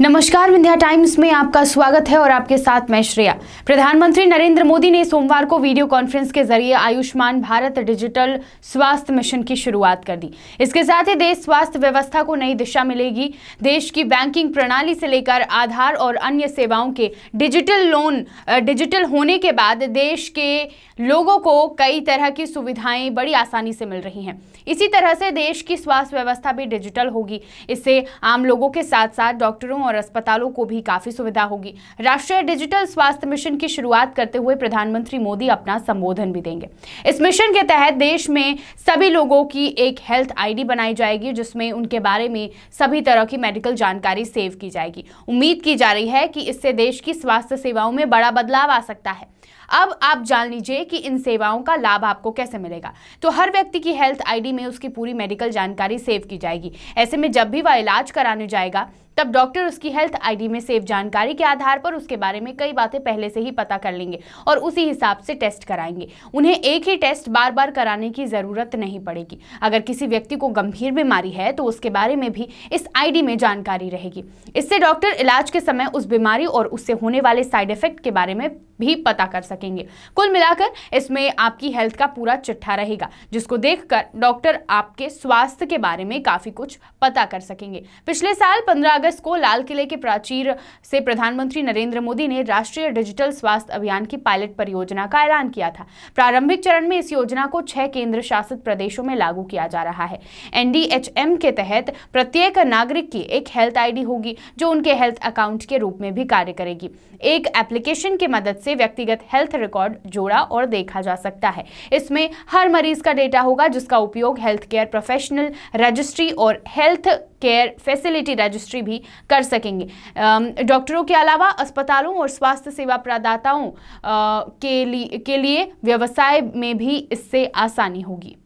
नमस्कार, विंध्या टाइम्स में आपका स्वागत है और आपके साथ मैं श्रेया। प्रधानमंत्री नरेंद्र मोदी ने सोमवार को वीडियो कॉन्फ्रेंस के ज़रिए आयुष्मान भारत डिजिटल स्वास्थ्य मिशन की शुरुआत कर दी। इसके साथ ही देश स्वास्थ्य व्यवस्था को नई दिशा मिलेगी। देश की बैंकिंग प्रणाली से लेकर आधार और अन्य सेवाओं के डिजिटल लोन डिजिटल होने के बाद देश के लोगों को कई तरह की सुविधाएँ बड़ी आसानी से मिल रही हैं। इसी तरह से देश की स्वास्थ्य व्यवस्था भी डिजिटल होगी। इससे आम लोगों के साथ साथ डॉक्टरों और अस्पतालों को भी काफ़ी सुविधा होगी। राष्ट्रीय डिजिटल स्वास्थ्य मिशन की शुरुआत करते हुए प्रधानमंत्री मोदी अपना संबोधन भी देंगे। इस मिशन के तहत देश में सभी लोगों की एक हेल्थ आईडी बनाई जाएगी, जिसमें उनके बारे में सभी तरह की मेडिकल जानकारी सेव की जाएगी। उम्मीद की जा रही है कि इससे देश की स्वास्थ्य सेवाओं में बड़ा बदलाव आ सकता है। अब आप जान लीजिए कि इन सेवाओं का लाभ आपको कैसे मिलेगा। तो हर व्यक्ति की हेल्थ आईडी में उसकी पूरी मेडिकल जानकारी सेव की जाएगी। ऐसे में जब भी वह इलाज कराने जाएगा तब डॉक्टर उसकी हेल्थ आईडी में सेव जानकारी के आधार पर उसके बारे में कई बातें पहले से ही पता कर लेंगे और उसी हिसाब से टेस्ट कराएँगे। उन्हें एक ही टेस्ट बार बार कराने की ज़रूरत नहीं पड़ेगी। अगर किसी व्यक्ति को गंभीर बीमारी है तो उसके बारे में भी इस आईडी में जानकारी रहेगी। इससे डॉक्टर इलाज के समय उस बीमारी और उससे होने वाले साइड इफ़ेक्ट के बारे में भी पता कर सकेंगे। कुल मिलाकर इसमें आपकी हेल्थ का पूरा चिट्ठा रहेगा, जिसको देखकर डॉक्टर आपके स्वास्थ्य के बारे में काफ़ी कुछ पता कर सकेंगे। पिछले साल पंद्रह अगस्त को लाल किले के प्राचीर से प्रधानमंत्री नरेंद्र मोदी ने राष्ट्रीय डिजिटल स्वास्थ्य अभियान की पायलट परियोजना का ऐलान किया था। प्रारंभिक चरण में इस योजना को छह केंद्र शासित प्रदेशों में लागू किया जा रहा है। एनडीएचएम के तहत प्रत्येक नागरिक की एक हेल्थ आईडी होगी, जो उनके हेल्थ अकाउंट के रूप में भी कार्य करेगी। एक एप्लीकेशन की मदद से व्यक्तिगत हेल्थ रिकॉर्ड जोड़ा और देखा जा सकता है। इसमें हर मरीज़ का डेटा होगा, जिसका उपयोग हेल्थ केयर प्रोफेशनल रजिस्ट्री और हेल्थ केयर फैसिलिटी रजिस्ट्री भी कर सकेंगे। डॉक्टरों के अलावा अस्पतालों और स्वास्थ्य सेवा प्रदाताओं के लिए के लिए व्यवसाय में भी इससे आसानी होगी।